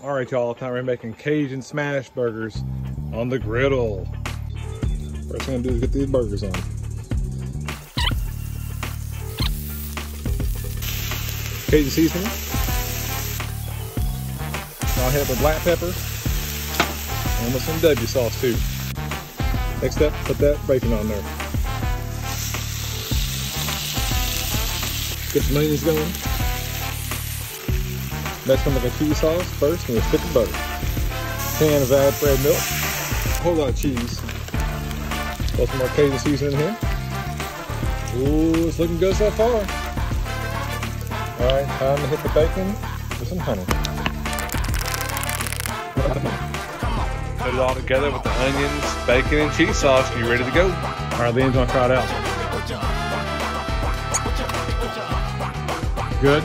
All right, y'all, time we're making Cajun smash burgers on the griddle. First thing I'm gonna do is get these burgers on. Cajun seasoning. I'll hit with black pepper and with some W sauce too. Next step, put that bacon on there. Get the onions going. Next one, like a cheese sauce first, and we'll stick the butter. Pan of add bread milk. A whole lot of cheese. Throw some Cajun seasoning in here. Ooh, it's looking good so far. All right, time to hit the bacon with some honey. Put it all together with the onions, bacon, and cheese sauce. You ready to go? All right, Lean's gonna try it out. Good.